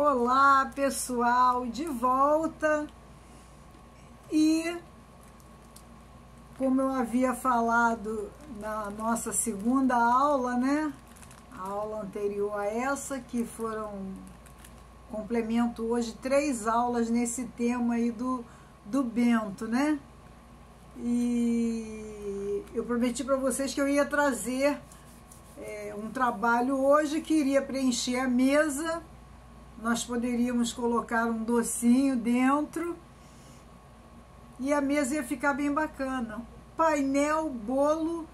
Olá, pessoal, de volta. E como eu havia falado na nossa segunda aula, né? A aula anterior a essa, que foram complemento hoje três aulas nesse tema aí do, do Bento, né? E eu prometi para vocês que eu ia trazer é, um trabalho hoje que iria preencher a mesa nós poderíamos colocar um docinho dentro e a mesa ia ficar bem bacana. Painel, bolo,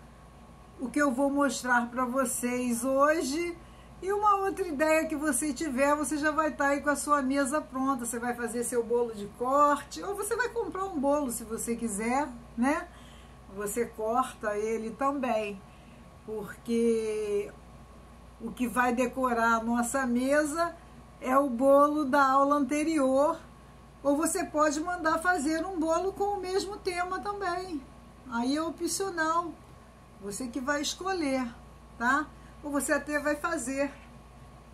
o que eu vou mostrar para vocês hoje. E uma outra ideia que você tiver, você já vai estar tá aí com a sua mesa pronta. Você vai fazer seu bolo de corte, ou você vai comprar um bolo se você quiser, né? Você corta ele também, porque o que vai decorar a nossa mesa é o bolo da aula anterior, ou você pode mandar fazer um bolo com o mesmo tema também. Aí é opcional, você que vai escolher, tá? Ou você até vai fazer.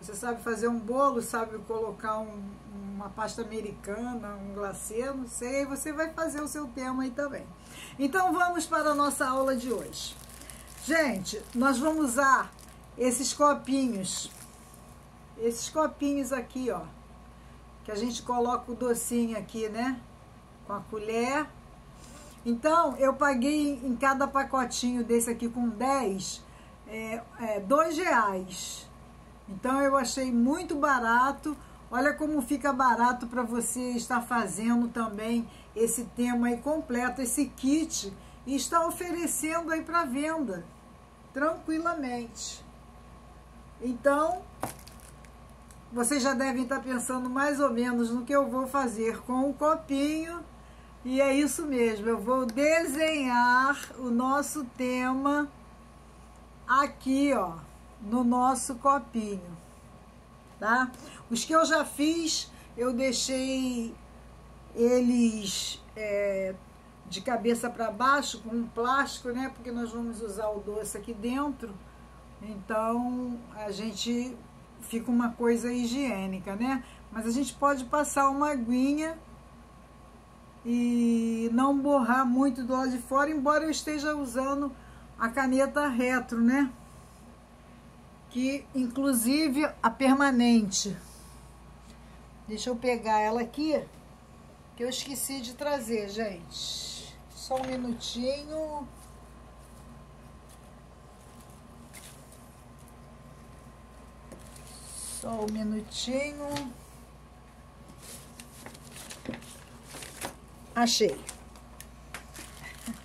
Você sabe fazer um bolo, sabe colocar um, uma pasta americana, um glacê, não sei, você vai fazer o seu tema aí também. Então vamos para a nossa aula de hoje. Gente, nós vamos usar esses copinhos esses copinhos aqui, ó, que a gente coloca o docinho aqui, né, com a colher. Então, eu paguei em cada pacotinho desse aqui com 10, é, é, dois reais. Então, eu achei muito barato. Olha como fica barato para você estar fazendo também esse tema aí completo, esse kit, e está oferecendo aí para venda, tranquilamente. Então, vocês já devem estar pensando mais ou menos no que eu vou fazer com o copinho. E é isso mesmo, eu vou desenhar o nosso tema aqui, ó, no nosso copinho, tá? Os que eu já fiz, eu deixei eles é, de cabeça para baixo com um plástico, né? Porque nós vamos usar o doce aqui dentro. Então, a gente fica uma coisa higiênica, né? Mas a gente pode passar uma aguinha e não borrar muito do lado de fora, embora eu esteja usando a caneta retro, né? Que inclusive a permanente. Deixa eu pegar ela aqui, que eu esqueci de trazer, gente. Só um minutinho. Só um minutinho. Achei.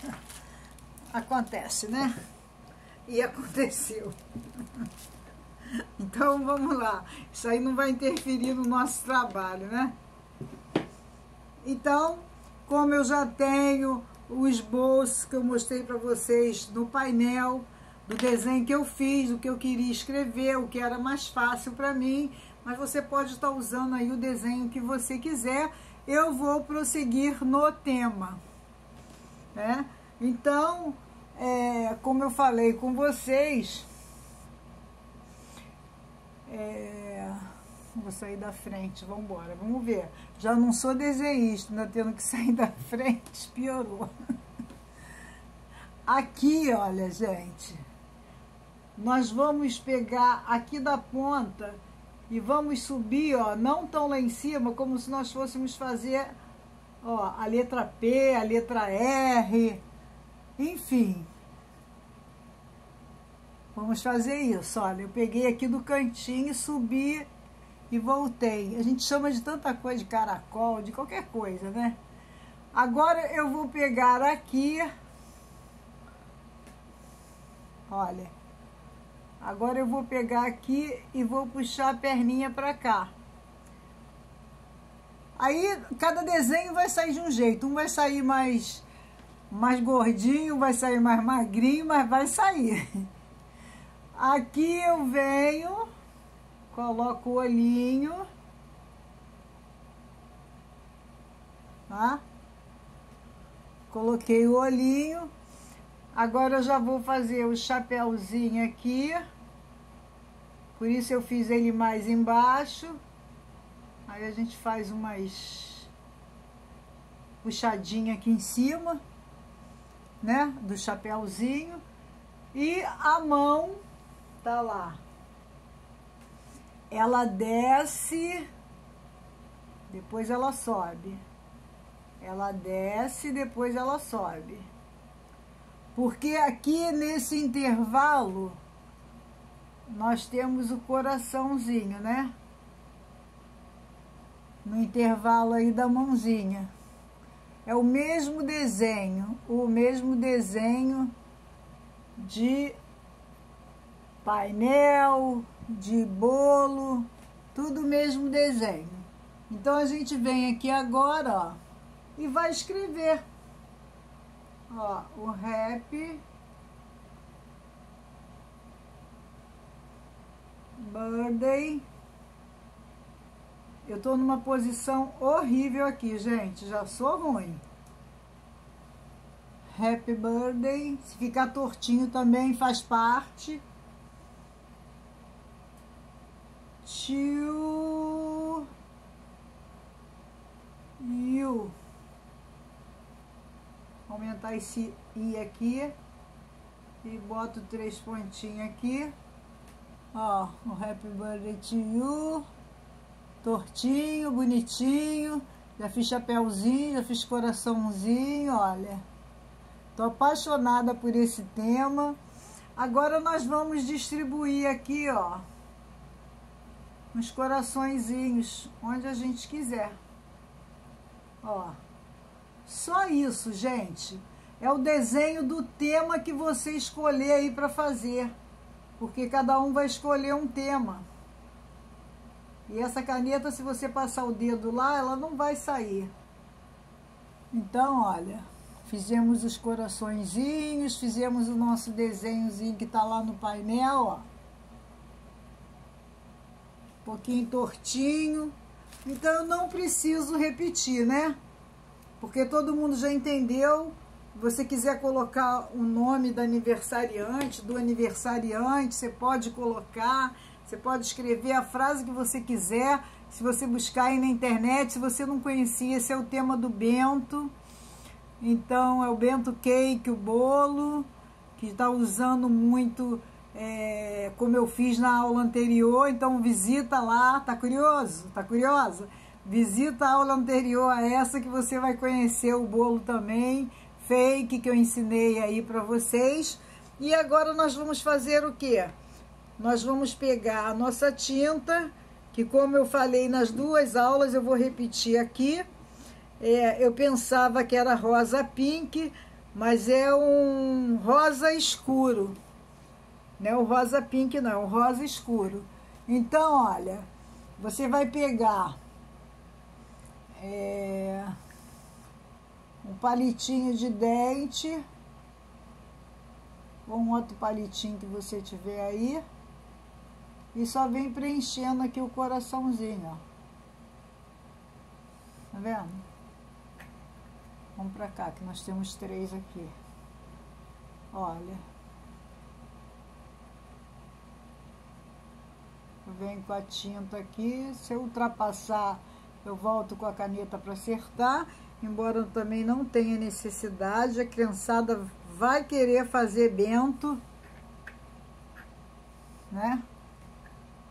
Acontece, né? E aconteceu. Então vamos lá. Isso aí não vai interferir no nosso trabalho, né? Então, como eu já tenho o esboço que eu mostrei para vocês no painel, do desenho que eu fiz, do que eu queria escrever, o que era mais fácil para mim, mas você pode estar usando aí o desenho que você quiser. Eu vou prosseguir no tema, né? Então, é, como eu falei com vocês, é, vou sair da frente, vamos embora, vamos ver. Já não sou desenhista, ainda tendo que sair da frente, piorou. Aqui, olha, gente, nós vamos pegar aqui da ponta e vamos subir, ó, não tão lá em cima, como se nós fôssemos fazer, ó, a letra P, a letra R, enfim. Vamos fazer isso, olha, eu peguei aqui do cantinho, subi e voltei. A gente chama de tanta coisa, de caracol, de qualquer coisa, né? Agora eu vou pegar aqui, olha, Agora eu vou pegar aqui e vou puxar a perninha para cá. Aí cada desenho vai sair de um jeito. Um vai sair mais, mais gordinho, vai sair mais magrinho, mas vai sair. Aqui eu venho, coloco o olhinho. Tá? Coloquei o olhinho. Agora eu já vou fazer o chapéuzinho aqui. Por isso eu fiz ele mais embaixo. Aí a gente faz umas puxadinha aqui em cima, né? Do chapéuzinho. E a mão tá lá. Ela desce, depois ela sobe. Ela desce, depois ela sobe. Porque aqui nesse intervalo nós temos o coraçãozinho, né? No intervalo aí da mãozinha. É o mesmo desenho, o mesmo desenho de painel, de bolo, tudo o mesmo desenho. Então a gente vem aqui agora, ó, e vai escrever. Ó, o rap birthday. Eu tô numa posição horrível aqui, gente. Já sou ruim. Happy birthday. Se ficar tortinho também faz parte. To you. Aumentar esse i aqui. E boto três pontinhos aqui. Ó, o Happy Birthday to You. Tortinho, bonitinho. Já fiz chapéuzinho, já fiz coraçãozinho, olha. Tô apaixonada por esse tema. Agora nós vamos distribuir aqui, ó. Uns coraçõezinhos, onde a gente quiser. Ó. Só isso, gente. É o desenho do tema que você escolher aí para fazer porque cada um vai escolher um tema. E essa caneta, se você passar o dedo lá, ela não vai sair. Então, olha, fizemos os coraçõezinhos, fizemos o nosso desenhozinho que está lá no painel, ó. Um pouquinho tortinho. Então, eu não preciso repetir, né? Porque todo mundo já entendeu você quiser colocar o nome da aniversariante, do aniversariante, você pode colocar, você pode escrever a frase que você quiser. Se você buscar aí na internet, se você não conhecia, esse é o tema do Bento. Então, é o Bento Cake, o bolo, que está usando muito, é, como eu fiz na aula anterior. Então, visita lá, tá curioso? Tá curiosa? Visita a aula anterior a essa que você vai conhecer o bolo também fake que eu ensinei aí para vocês. E agora nós vamos fazer o quê? Nós vamos pegar a nossa tinta, que como eu falei nas duas aulas, eu vou repetir aqui. É, eu pensava que era rosa pink, mas é um rosa escuro. Não é o rosa pink, não, é o rosa escuro. Então, olha, você vai pegar... É um palitinho de dente, ou um outro palitinho que você tiver aí, e só vem preenchendo aqui o coraçãozinho, ó. Tá vendo? Vamos pra cá, que nós temos três aqui. Olha. Vem com a tinta aqui, se eu ultrapassar, eu volto com a caneta para acertar embora também não tenha necessidade, a criançada vai querer fazer bento, né?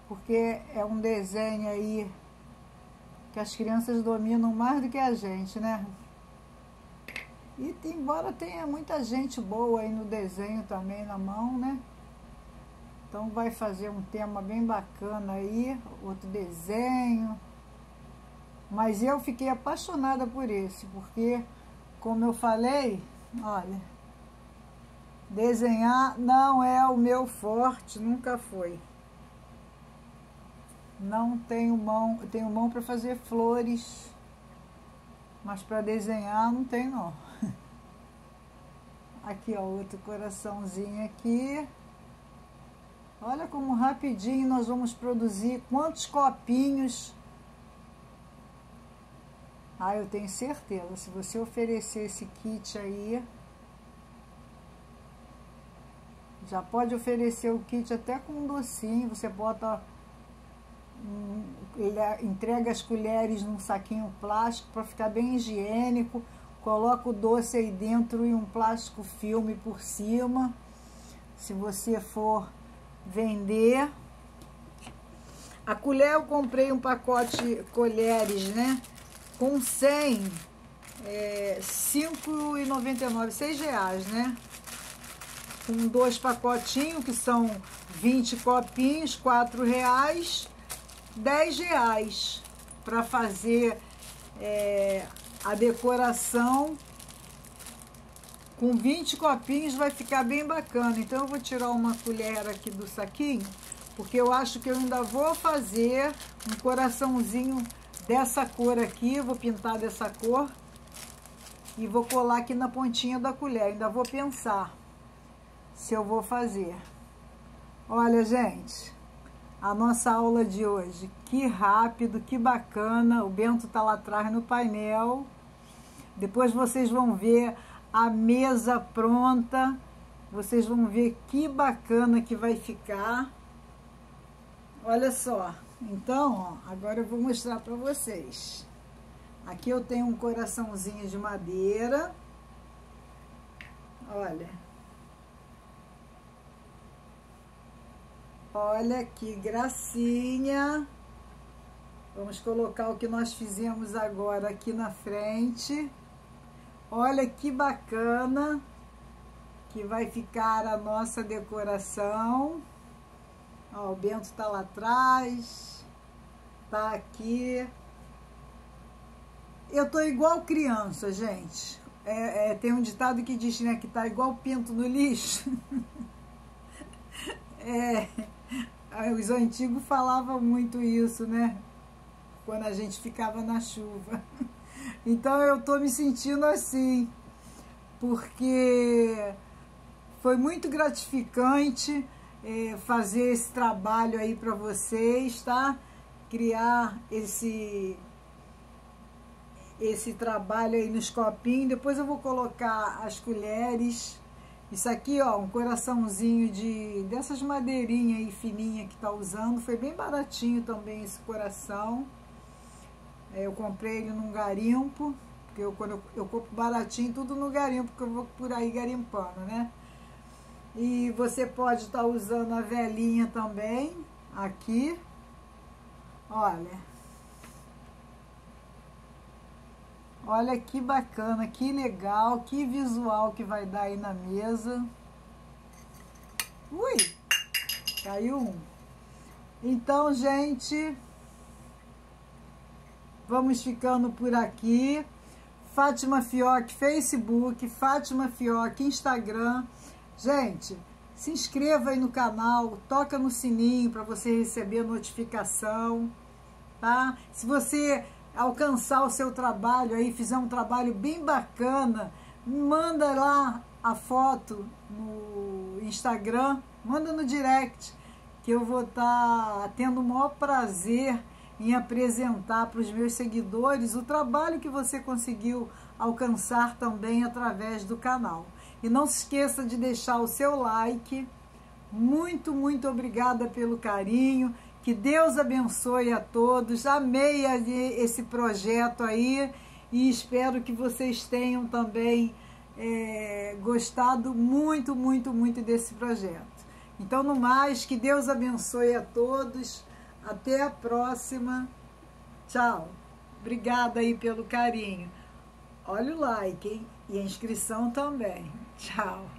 Porque é um desenho aí que as crianças dominam mais do que a gente, né? E embora tenha muita gente boa aí no desenho também na mão, né? Então vai fazer um tema bem bacana aí, outro desenho. Mas eu fiquei apaixonada por esse, porque, como eu falei, olha, desenhar não é o meu forte, nunca foi. Não tenho mão, tenho mão para fazer flores, mas para desenhar não tenho não. Aqui, ó, outro coraçãozinho aqui. Olha como rapidinho nós vamos produzir quantos copinhos ah, eu tenho certeza, se você oferecer esse kit aí, já pode oferecer o kit até com um docinho, você bota ele entrega as colheres num saquinho plástico para ficar bem higiênico. Coloca o doce aí dentro e um plástico filme por cima. Se você for vender. A colher eu comprei um pacote colheres, né? Com 100, é, 5,99, 6 reais, né? Com dois pacotinhos, que são 20 copinhos, 4 reais, 10 reais para fazer é, a decoração com 20 copinhos vai ficar bem bacana. Então eu vou tirar uma colher aqui do saquinho, porque eu acho que eu ainda vou fazer um coraçãozinho dessa cor aqui, vou pintar dessa cor e vou colar aqui na pontinha da colher. Ainda vou pensar se eu vou fazer. Olha, gente, a nossa aula de hoje. Que rápido, que bacana. O Bento tá lá atrás no painel. Depois vocês vão ver a mesa pronta. Vocês vão ver que bacana que vai ficar. Olha só. Então, ó, agora eu vou mostrar para vocês. Aqui eu tenho um coraçãozinho de madeira. Olha. Olha que gracinha. Vamos colocar o que nós fizemos agora aqui na frente. Olha que bacana que vai ficar a nossa decoração. Ó, o Bento tá lá atrás, tá aqui. Eu tô igual criança, gente. É, é, tem um ditado que diz, né, que tá igual pinto no lixo. é, os antigos falavam muito isso, né? Quando a gente ficava na chuva. Então eu tô me sentindo assim, porque foi muito gratificante é, fazer esse trabalho aí para vocês, tá? Criar esse esse trabalho aí nos copinhos. Depois eu vou colocar as colheres. Isso aqui, ó, um coraçãozinho de dessas madeirinhas aí fininha que tá usando. Foi bem baratinho também esse coração. É, eu comprei ele num garimpo, porque eu, quando eu, eu compro baratinho, tudo no garimpo, porque eu vou por aí garimpando, né? E você pode estar tá usando a velinha também, aqui. Olha. Olha que bacana, que legal, que visual que vai dar aí na mesa. Ui! Caiu um. Então, gente, Vamos ficando por aqui. Fátima Fioc, Facebook, Fátima Fioc, Instagram. Gente, se inscreva aí no canal, toca no sininho para você receber a notificação, tá? Se você alcançar o seu trabalho aí, fizer um trabalho bem bacana, manda lá a foto no Instagram, manda no direct, que eu vou estar tá tendo o maior prazer em apresentar para os meus seguidores o trabalho que você conseguiu alcançar também através do canal. E não se esqueça de deixar o seu like. Muito, muito obrigada pelo carinho. Que Deus abençoe a todos. Amei esse projeto aí e espero que vocês tenham também é, gostado muito, muito, muito desse projeto. Então, no mais, que Deus abençoe a todos. Até a próxima. Tchau. Obrigada aí pelo carinho. Olha o like, hein? E a inscrição também. Tchau.